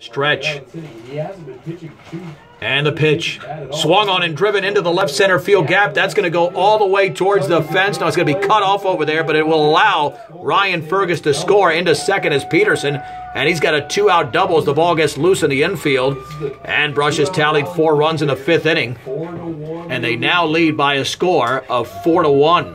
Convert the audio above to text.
Stretch. And the pitch. Swung on and driven into the left center field gap. That's going to go all the way towards the fence. Now it's going to be cut off over there, but it will allow Ryan Fergus to score into second as Petterson. And he's got a two out double as the ball gets loose in the infield. And Brush has tallied four runs in the fifth inning. And they now lead by a score of four to one.